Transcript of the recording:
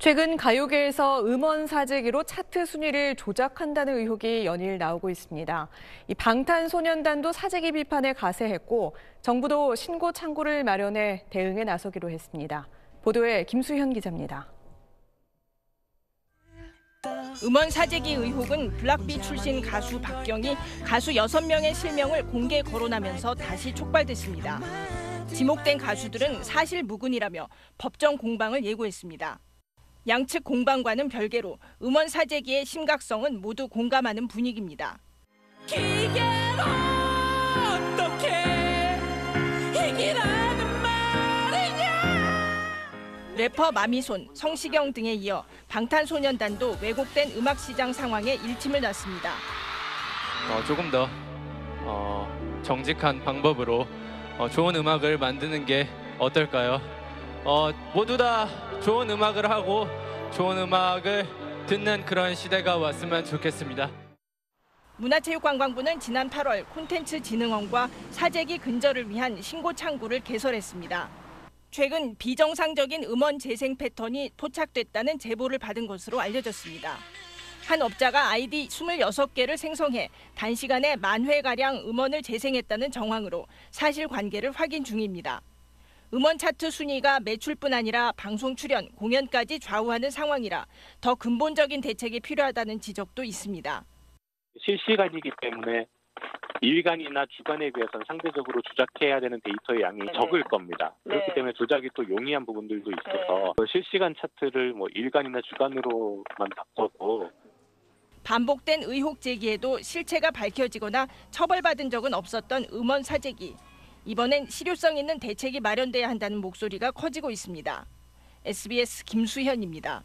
최근 가요계에서 음원 사재기로 차트 순위를 조작한다는 의혹이 연일 나오고 있습니다. 이 방탄소년단도 사재기 비판에 가세했고 정부도 신고 창구를 마련해 대응에 나서기로 했습니다. 보도에 김수현 기자입니다. 음원 사재기 의혹은 블락비 출신 가수 박경이 가수 6명의 실명을 공개 거론하면서 다시 촉발됐습니다. 지목된 가수들은 사실 무근이라며 법정 공방을 예고했습니다. 양측 공방과는 별개로 음원 사재기의 심각성은 모두 공감하는 분위기입니다. 기계로 어떻게 이기라는 말이냐 래퍼 마미손, 성시경 등에 이어 방탄소년단도 왜곡된 음악 시장 상황에 일침을 놨습니다. 어, 조금 더 어, 정직한 방법으로 어, 좋은 음악을 만드는 게 어떨까요? 어, 모두 다 좋은 음악을 하고 좋은 음악을 듣는 그런 시대가 왔으면 좋겠습니다. 문화체육관광부는 지난 8월 콘텐츠 진흥원과 사재기 근절을 위한 신고 창구를 개설했습니다. 최근 비정상적인 음원 재생 패턴이 포착됐다는 제보를 받은 것으로 알려졌습니다. 한 업자가 아이디 26개를 생성해 단시간에 만 회가량 음원을 재생했다는 정황으로 사실관계를 확인 중입니다. 음원 차트 순위가 매출뿐 아니라 방송 출연, 공연까지 좌우하는 상황이라 더 근본적인 대책이 필요하다는 지적도 있습니다. 실시간이기 때문에 일간이나 주간에 비해서는 상대적으로 조작해야 되는 데이터의 양이 네네. 적을 겁니다. 그렇기 네. 때문에 조작이 또 용이한 부분들도 있어서 그 실시간 차트를 뭐 일간이나 주간으로만 바꿔도 반복된 의혹 제기에도 실체가 밝혀지거나 처벌받은 적은 없었던 음원 사재기. 이번엔 실효성 있는 대책이 마련돼야 한다는 목소리가 커지고 있습니다. SBS 김수현입니다.